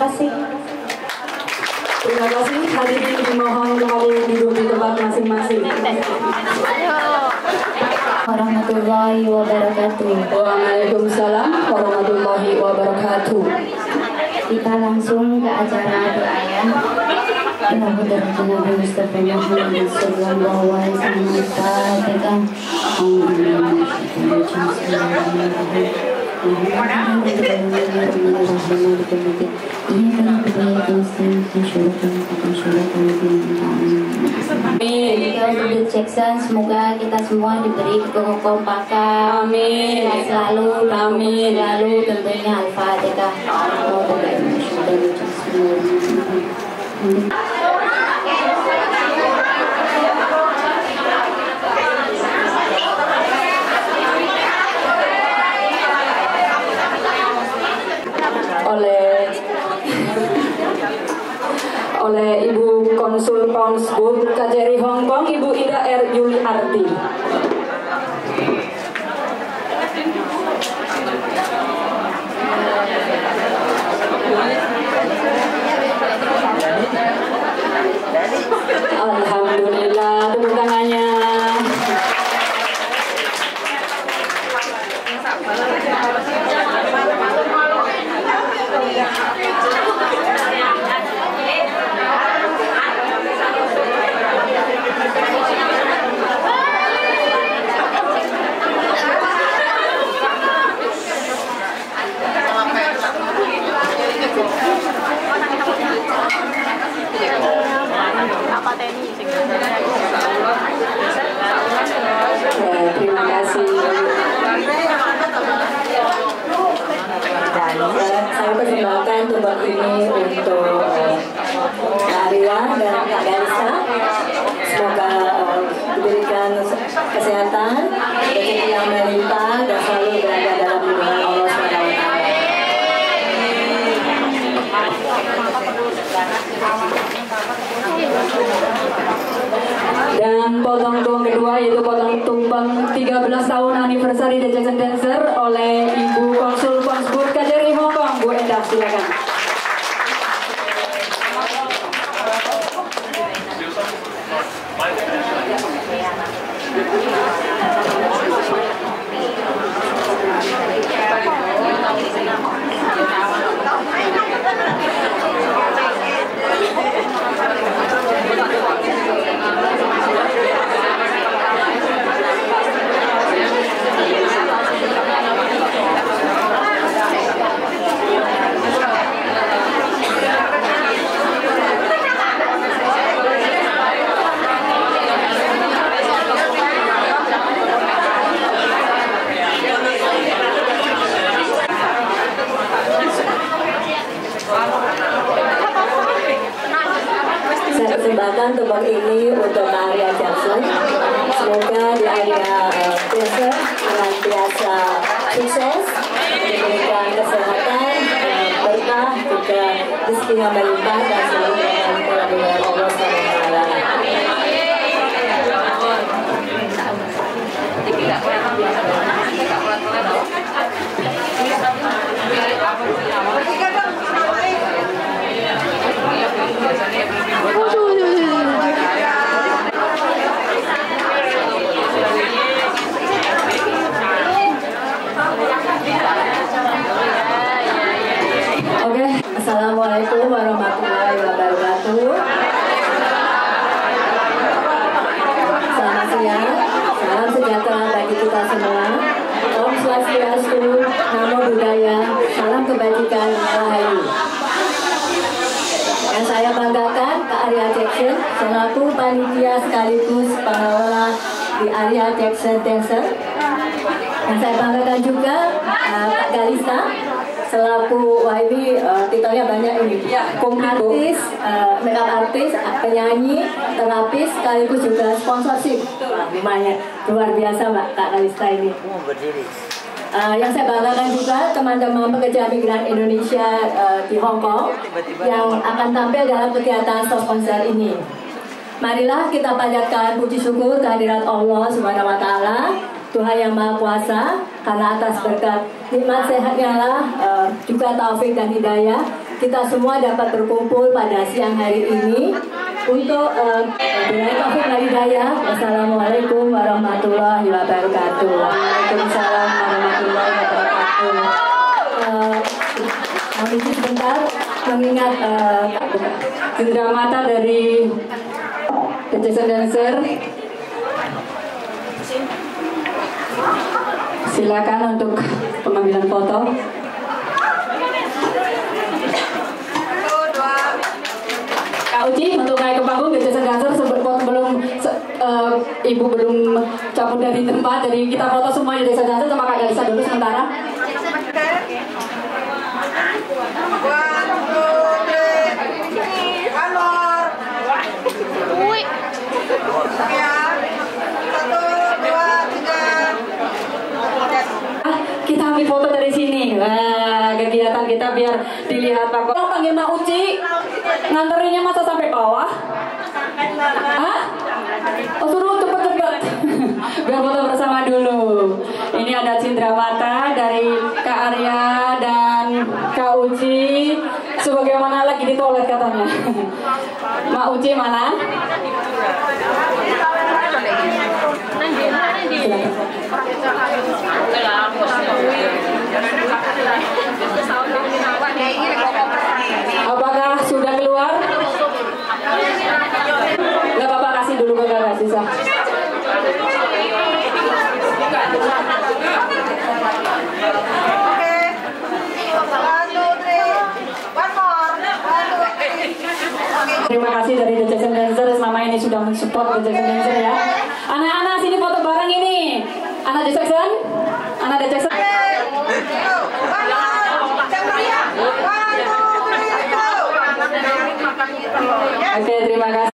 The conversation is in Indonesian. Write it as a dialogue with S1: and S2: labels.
S1: kasih. Terima kasih hari ini dimohon kembali duduk di tempat masing-masing.
S2: Warahmatullahi wabarakatuh.
S1: Waalaikumsalam warahmatullahi wabarakatuh.
S2: Kita langsung ke acara doa ya. Dalam derajat Mister Mustafa Muhammad Sallallahu kita dengan Bismillahirrahmanirrahim untuk Jackson, semoga kita semua diberi kekompakan,
S1: Amin.
S2: selalu,
S1: Amin.
S2: selalu tentunya Al-Fatihah.
S1: oleh oleh Ibu Konsul KJRI Hong Kong Ibu Ida R. Yuli Arti. Alhamdulillah, tepuk tangannya. Ya, terima kasih. Dan eh, saya persembahkan tumbang ini untuk eh, Kak Arila dan Kak Galisa. Semoga eh, diberikan kesehatan, rezeki yang melimpah dan selalu berada dalam lindungan Allah SWT. Dan potong tumbang kedua yaitu potong tumbang 13 tahun Dancer oleh Ibu Konsul Ponsbud KJRI Hong Kong. Bu Endah, silakan. Saya persembahkan tumbang ini untuk Arya Jackson. Semoga di area uh, dancer senantiasa sukses, diberikan kesehatan, uh, berkah, juga rezeki yang melimpah dan selalu kerajaan Allah SWT. Oke, Assalamualaikum warahmatullahi wabarakatuh. Selamat siang, salam sejahtera bagi kita semua. Om Swastiastu, Namo Buddhaya, salam kebajikan, Rahayu. Yang saya banggakan Kak Arya Jackson selaku panitia sekaligus pengelola di Arya Jackson Dancer. Yang saya banggakan juga uh, Kak Galisa selaku wah ini uh, titelnya banyak ini artis, uh, makeup artis, penyanyi, terapis, sekaligus juga sponsorship. Lumayan luar biasa Mbak Kak Galista ini. Uh, yang saya banggakan juga teman-teman pekerja migran Indonesia uh, di Hong Kong yang akan tampil dalam kegiatan soft konser ini. Marilah kita panjatkan puji syukur kehadirat Allah Subhanahu wa taala, Tuhan yang Maha Kuasa, karena atas berkat nikmat sehatnya lah eh, juga taufik dan hidayah, kita semua dapat berkumpul pada siang hari ini
S3: untuk uh, Taufik Hidayah. Wassalamualaikum warahmatullahi wabarakatuh. Waalaikumsalam warahmatullahi wabarakatuh. Uh, sebentar mengingat uh, cendera mata dari Jason Dancer. Silakan untuk pengambilan foto. Kak Uci untuk naik ke panggung The Jason Dancer sebelum se, uh, ibu belum cabut dari tempat jadi kita foto semua di Dancer sama Kak Galisa dulu sementara. kita ambil foto dari sini. Wah, biar dilihat Pak. Kok panggil Mak Uci? Nganterinnya masa sampai bawah? Hah? Oh, suruh cepet-cepet. biar foto bersama dulu. Ini ada cindera mata dari Kak Arya dan Kak Uci. Sebagaimana lagi di toilet katanya. Mak Uci mana? Apakah sudah keluar? Gak apa-apa kasih dulu ke kakak sisa. Terima kasih dari The Jackson Dancer selama ini sudah mensupport The Jackson Dancer ya. Anak-anak sini foto bareng ini. Anak The Jackson? Anak The Jackson? Oke, terima kasih.